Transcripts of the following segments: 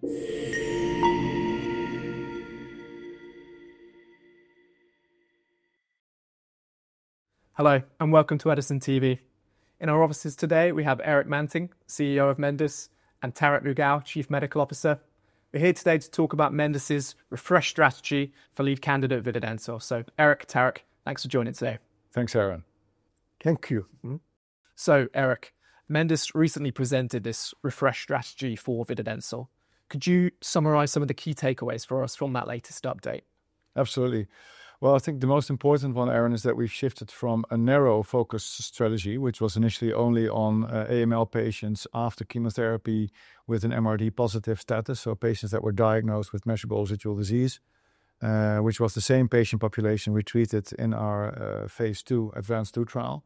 Hello, and welcome to Edison TV. In our offices today, we have Erik Manting, CEO of Mendus, and Tariq Mughal, Chief Medical Officer. We're here today to talk about Mendus's refresh strategy for lead candidate vididencel. So, Erik, Tariq, thanks for joining today. Thanks, Aaron. Thank you. Mm-hmm. So, Erik, Mendus recently presented this refresh strategy for vididencel. Could you summarize some of the key takeaways for us from that latest update? Absolutely. Well, I think the most important one, Aaron, is that we've shifted from a narrow focus strategy, which was initially only on uh, AML patients after chemotherapy with an MRD positive status, so patients that were diagnosed with measurable residual disease, uh, which was the same patient population we treated in our uh, phase two, advanced two trial,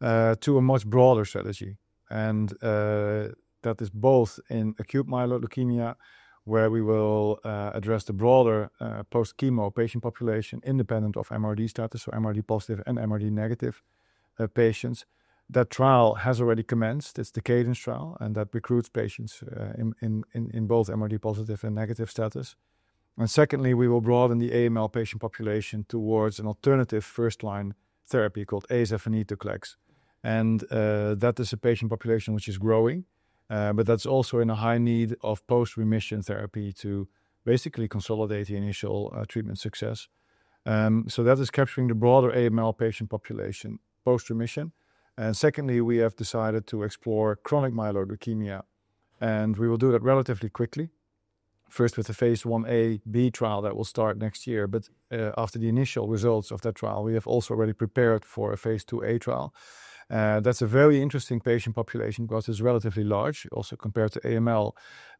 uh, to a much broader strategy. And uh, that is both in acute myeloid leukemia where we will uh, address the broader uh, post-chemo patient population, independent of MRD status, so MRD positive and MRD negative uh, patients. That trial has already commenced. It's the Cadence trial, and that recruits patients in, both MRD positive and negative status. And secondly, we will broaden the AML patient population towards an alternative first-line therapy called azacitidine. And that is a patient population which is growing. Uh, but that's also in a high need of post remission therapy to basically consolidate the initial uh, treatment success. Um, so that is capturing the broader AML patient population post remission. And secondly, we have decided to explore chronic myeloid leukemia, and we will do that relatively quickly. First, with the phase 1a B trial that will start next year. But uh, after the initial results of that trial, we have also already prepared for a phase 2a trial. Uh, that's a very interesting patient population because it's relatively large, also compared to AML.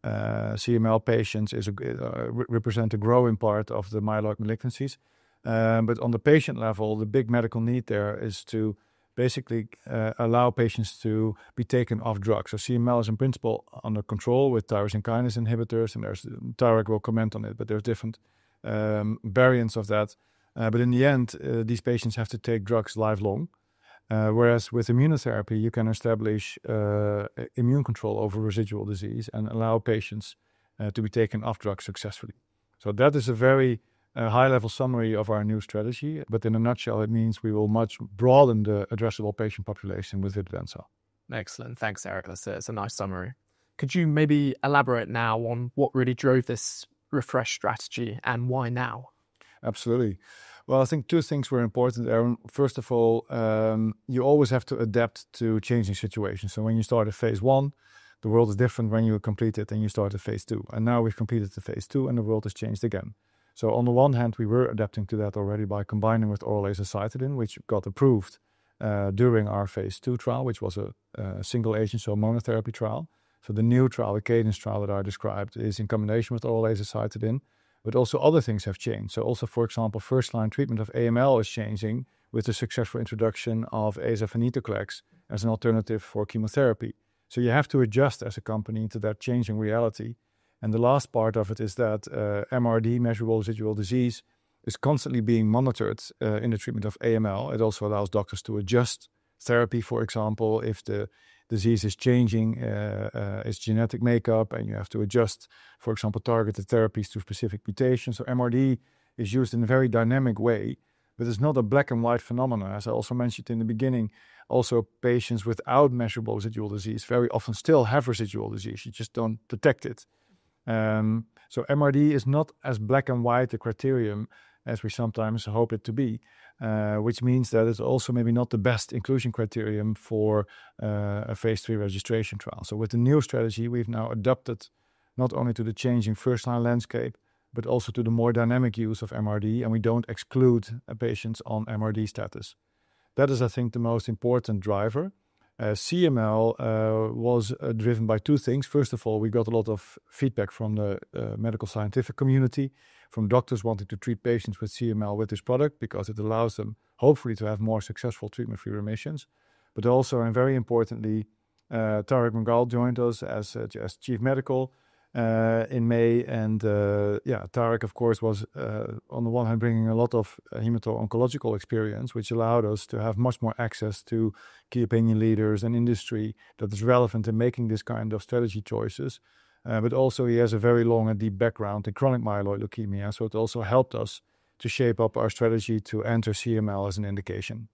Uh, CML patients is a, uh, represent a growing part of the myeloid malignancies. Um, but on the patient level, the big medical need there is to basically uh, allow patients to be taken off drugs. So CML is in principle under control with tyrosine kinase inhibitors, and there's Tariq will comment on it, but there's different um, variants of that. Uh, but in the end, uh, these patients have to take drugs lifelong. Uh, whereas with immunotherapy, you can establish uh, immune control over residual disease and allow patients uh, to be taken off drugs successfully. So that is a very uh, high-level summary of our new strategy. But in a nutshell, it means we will much broaden the addressable patient population with vididencel. Excellent. Thanks, Erik. That's a, that's a nice summary. Could you maybe elaborate now on what really drove this refresh strategy and why now? Absolutely. Well, I think two things were important, Aaron. First of all, um, you always have to adapt to changing situations. So when you start a phase one, the world is different when you complete it and you start a phase two. And now we've completed the phase two and the world has changed again. So on the one hand, we were adapting to that already by combining with oral azacitidine, which got approved uh, during our phase two trial, which was a, a, single agent, so monotherapy trial. So the new trial, the Cadence trial that I described, is in combination with oral azacitidine but also other things have changed. So, also, for example, first line treatment of AML is changing with the successful introduction of aza as an alternative for chemotherapy. So, you have to adjust as a company to that changing reality. And the last part of it is that uh, MRD, measurable residual disease, is constantly being monitored uh, in the treatment of AML. It also allows doctors to adjust therapy, for example, if the disease is changing uh, uh, its genetic makeup, and you have to adjust, for example, targeted therapies to specific mutations. So MRD is used in a very dynamic way, but it's not a black and white phenomenon. As I also mentioned in the beginning, also patients without measurable residual disease very often still have residual disease. You just don't detect it. Um, so MRD is not as black and white a criterion as we sometimes hope it to be. Uh, which means that it's also maybe not the best inclusion criterion for uh, a phase three registration trial. So with the new strategy, we've now adapted not only to the changing first-line landscape, but also to the more dynamic use of MRD, and we don't exclude patients on MRD status. That is, I think, the most important driver. Uh, CML uh, was uh, driven by two things. First of all, we got a lot of feedback from the medical scientific community from doctors wanting to treat patients with CML with this product because it allows them, hopefully, to have more successful treatment free remissions. But also, and very importantly, uh, Tariq Mughal joined us as, uh, as chief medical uh, in May. And uh, yeah, Tariq, of course, was uh, on the one hand bringing a lot of uh, hemato-oncological experience, which allowed us to have much more access to key opinion leaders and industry that is relevant in making this kind of strategy choices. uh, but also he has a very long and deep background in chronic myeloid leukemia. So it also helped us to shape up our strategy to enter CML as an indication.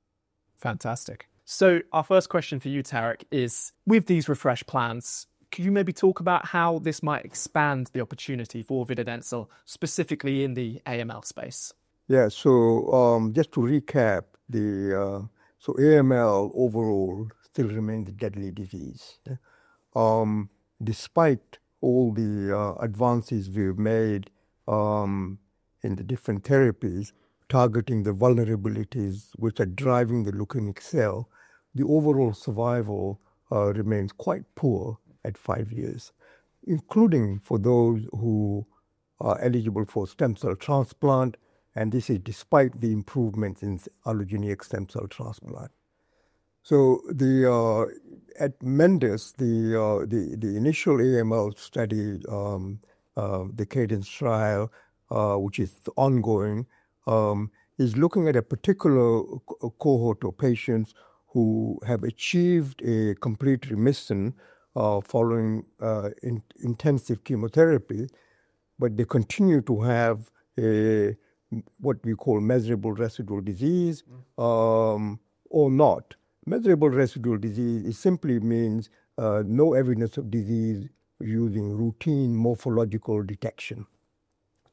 Fantastic. So, our first question for you, Tariq, is with these refresh plans, could you maybe talk about how this might expand the opportunity for vididencel, specifically in the AML space? Yeah, so um, just to recap, the uh, so AML overall still remains a deadly disease. Um, despite all the uh, advances we've made um, in the different therapies, targeting the vulnerabilities which are driving the leukemic cell, the overall survival uh, remains quite poor at five years, including for those who are eligible for stem cell transplant, and this is despite the improvements in allogeneic stem cell transplant. So the uh, at Mendus, the, uh, the the initial AML study, um, uh, the Cadence trial, uh, which is ongoing, um, is looking at a particular cohort of patients who have achieved a complete remission following uh, in, intensive chemotherapy, but they continue to have a what we call measurable residual disease um, or not. Measurable residual disease simply means uh, no evidence of disease using routine morphological detection.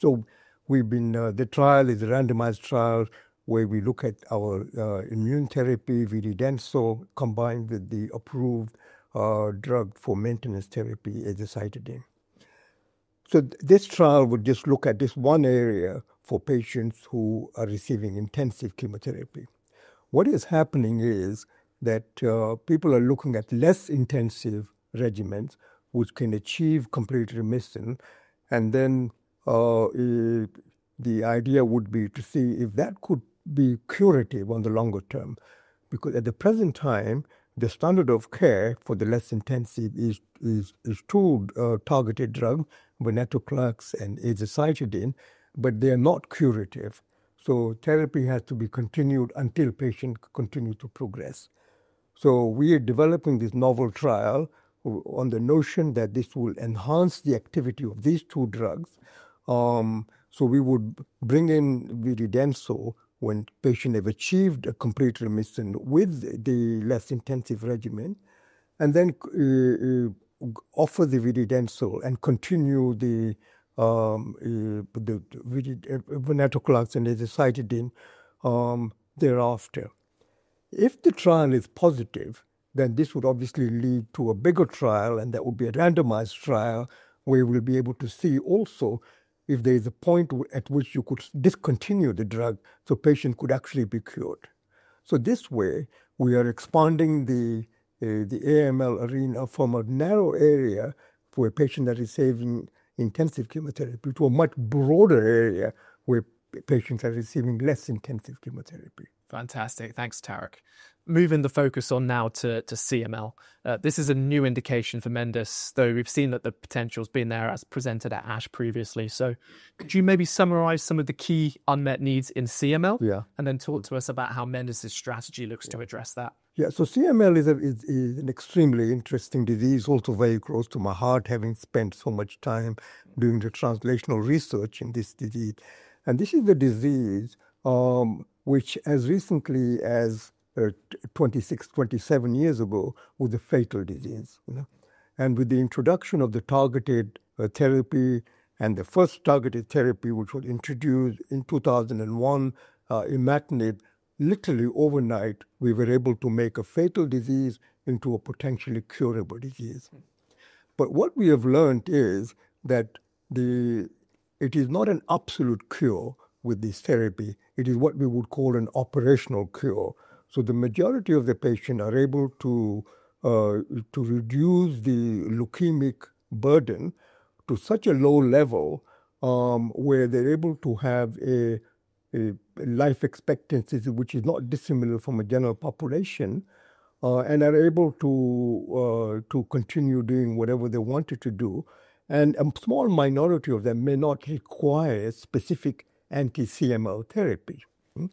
So we've been, uh, the trial is a randomized trial where we look at our uh, immune therapy, vididencel, combined with the approved uh, drug for maintenance therapy, azacitidine. So th- this trial would just look at this one area for patients who are receiving intensive chemotherapy. What is happening is that uh, people are looking at less intensive regimens which can achieve complete remission. And then uh, the idea would be to see if that could be curative on the longer term. Because at the present time, the standard of care for the less intensive is, is, is two uh, targeted drugs, venetoclax and azacitidine, but they are not curative. So therapy has to be continued until patient continue to progress. So we are developing this novel trial on the notion that this will enhance the activity of these two drugs. Um, so we would bring in vididencel when patients have achieved a complete remission with the less intensive regimen, and then uh, uh, offer the vididencel and continue the um, uh, the, the uh, venetoclax and azacitidine um, thereafter. If the trial is positive, then this would obviously lead to a bigger trial, and that would be a randomized trial where we'll be able to see also if there is a point at which you could discontinue the drug so patient could actually be cured. So this way, we are expanding the uh, the AML arena from a narrow area where patients are receiving intensive chemotherapy to a much broader area where patients are receiving less intensive chemotherapy. Fantastic. Thanks, Tariq. Moving the focus on now to, to CML. Uh, this is a new indication for Mendus, though we've seen that the potential's been there as presented at ASH previously. So, could you maybe summarize some of the key unmet needs in CML? Yeah. And then talk to us about how Mendus's strategy looks to address that? Yeah, so CML is, a, is, is, an extremely interesting disease, also very close to my heart, having spent so much time doing the translational research in this disease. And this is the disease um, which, as recently as uh, 26, 27 years ago, was a fatal disease. You know? And with the introduction of the targeted uh, therapy and the first targeted therapy, which was introduced in 2001, uh, imatinib, literally overnight, we were able to make a fatal disease into a potentially curable disease. But what we have learned is that the, it is not an absolute cure with this therapy. It is what we would call an operational cure. So the majority of the patients are able to uh, to reduce the leukemic burden to such a low level um, where they're able to have a, a, life expectancy which is not dissimilar from a general population, uh, and are able to uh, to continue doing whatever they wanted to do. And a small minority of them may not require specific anti-CML therapy. Hmm?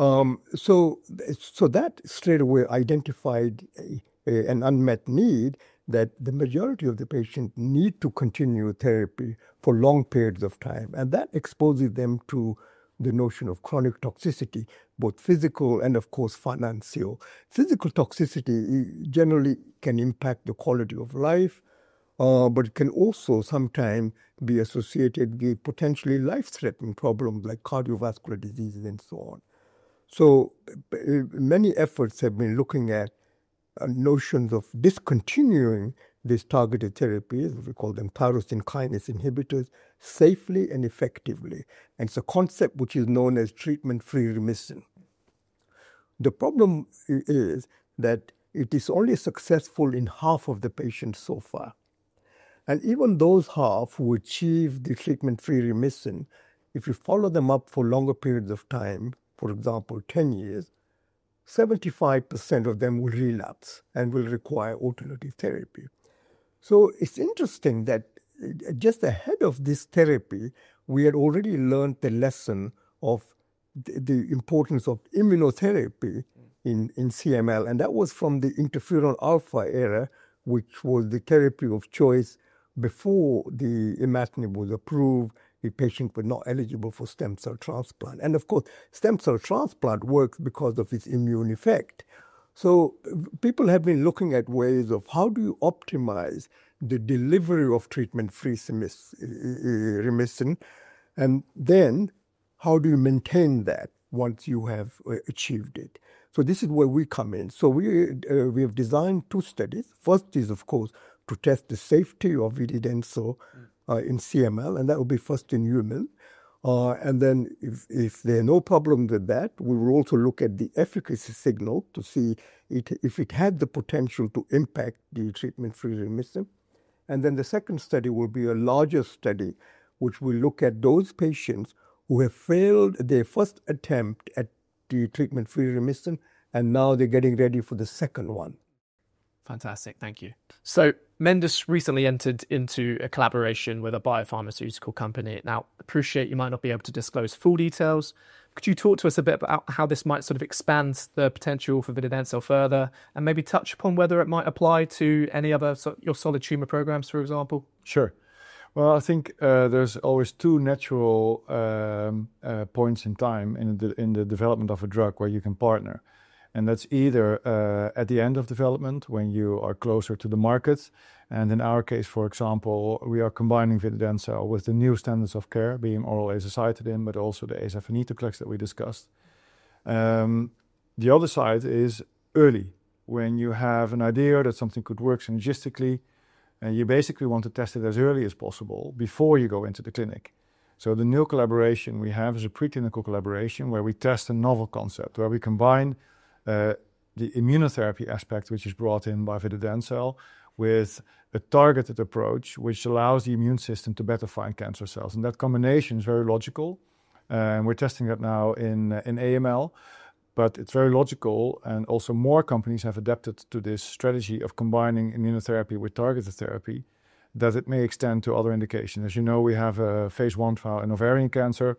Um, so, so that straight away identified a, a, an unmet need that the majority of the patients need to continue therapy for long periods of time. And that exposes them to the notion of chronic toxicity, both physical and, of course, financial. Physical toxicity generally can impact the quality of life, uh, but it can also sometimes be associated with potentially life threatening problems like cardiovascular diseases and so on. So, many efforts have been looking at uh, notions of discontinuing these targeted therapies, we call them tyrosine kinase inhibitors, safely and effectively. And it's a concept which is known as treatment free remission. The problem is that it is only successful in half of the patients so far. And even those half who achieve the treatment free remission, if you follow them up for longer periods of time, for example, 10 years, 75% of them will relapse and will require alternative therapy. So it's interesting that uh, just ahead of this therapy, we had already learned the lesson of the, importance of immunotherapy in, in CML, and that was from the interferon alpha era, which was the therapy of choice before the imatinib was approved the patient were not eligible for stem cell transplant. And of course, stem cell transplant works because of its immune effect. So people have been looking at ways of how do you optimize the delivery of treatment-free remission, and then how do you maintain that once you have uh, achieved it? So this is where we come in. So we uh, we have designed two studies. First is of course to test the safety of vididencel mm uh, in CML, and that will be first in human. Uh, and then if, if there are no problems with that, we will also look at the efficacy signal to see it, if it had the potential to impact the treatment-free remission. And then the second study will be a larger study, which will look at those patients who have failed their first attempt at the treatment-free remission, and now they're getting ready for the second one. Fantastic, thank you. So, Mendus recently entered into a collaboration with a biopharmaceutical company. Now, appreciate you might not be able to disclose full details. Could you talk to us a bit about how this might sort of expand the potential for vididencel further, and maybe touch upon whether it might apply to any other so your solid tumor programs, for example? Sure. Well, I think uh, there's always two natural um, uh, points in time in the, in the development of a drug where you can partner. And that's either uh, at the end of development when you are closer to the market. And in our case, for example, we are combining vididencel with the new standards of care, being oral azacitidine, but also the aza-venetoclax that we discussed. Um, the other side is early, when you have an idea that something could work synergistically, and you basically want to test it as early as possible before you go into the clinic. So the new collaboration we have is a preclinical collaboration where we test a novel concept, where we combine the immunotherapy aspect, which is brought in by vididencel, with a targeted approach, which allows the immune system to better find cancer cells. And that combination is very logical. Uh, and we're testing that now in, uh, in AML, but it's very logical. And also, more companies have adapted to this strategy of combining immunotherapy with targeted therapy, that it may extend to other indications. As you know, we have a phase one trial in ovarian cancer.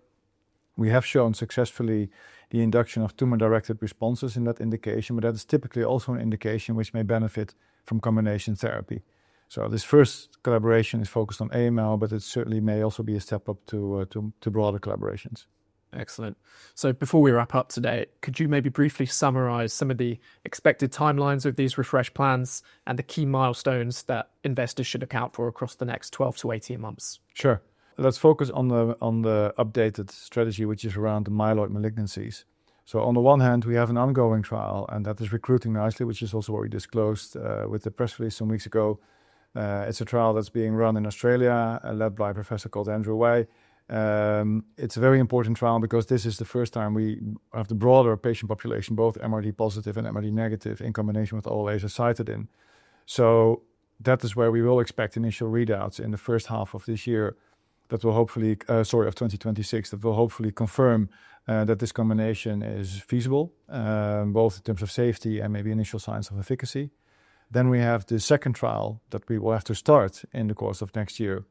We have shown successfully the induction of tumor-directed responses in that indication, but that is typically also an indication which may benefit from combination therapy. So this first collaboration is focused on AML, but it certainly may also be a step up to, uh, to, to broader collaborations. Excellent. So before we wrap up today, could you maybe briefly summarize some of the expected timelines of these refresh plans and the key milestones that investors should account for across the next 12 to 18 months? Sure. Let's focus on the on the updated strategy, which is around the myeloid malignancies. So on the one hand, we have an ongoing trial, and that is recruiting nicely, which is also what we disclosed uh, with the press release some weeks ago. Uh, it's a trial that's being run in Australia, uh, led by a professor called Andrew Wei. Um, it's a very important trial because this is the first time we have the broader patient population, both MRD positive and MRD negative, in combination with azacitidine. So that is where we will expect initial readouts in the first half of this year that will hopefully, uh, sorry, of 2026, that will hopefully confirm uh, that this combination is feasible, um, both in terms of safety and maybe initial signs of efficacy. Then we have the second trial that we will have to start in the course of next year,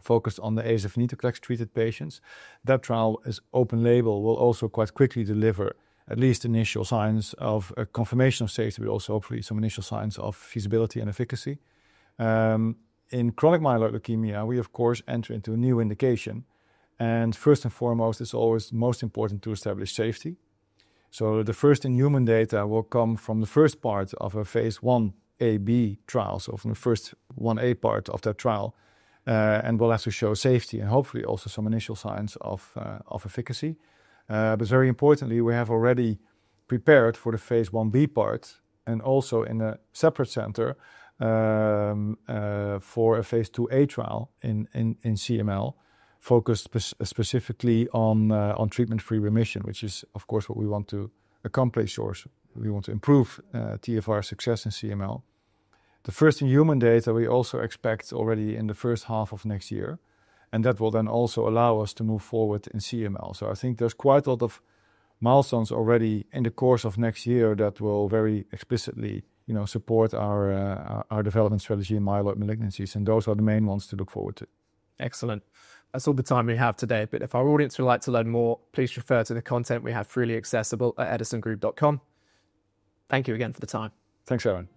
focused on the aza-venetoclax treated patients. That trial is open label, will also quite quickly deliver at least initial signs of a confirmation of safety, but also hopefully some initial signs of feasibility and efficacy. In chronic myeloid leukemia, we of course enter into a new indication. And first and foremost, it's always most important to establish safety. So the first in human data will come from the first part of a phase 1AB trial, so from the first 1A part of that trial. Uh, and we'll have to show safety and hopefully also some initial signs of, uh, of efficacy. Uh, but very importantly, we have already prepared for the phase 1B part and also in a separate center for a phase 2A trial in, CML, focused specifically on, uh, on treatment free remission, which is, of course, what we want to accomplish, or we want to improve uh, TFR success in CML. The first in human data we also expect already in the first half of next year, and that will then also allow us to move forward in CML. So I think there's quite a lot of milestones already in the course of next year that will very explicitly you know, support our, uh, our development strategy in myeloid malignancies, and those are the main ones to look forward to. Excellent. That's all the time we have today. But if our audience would like to learn more, please refer to the content we have freely accessible at edisongroup.com. Thank you again for the time. Thanks, Aaron.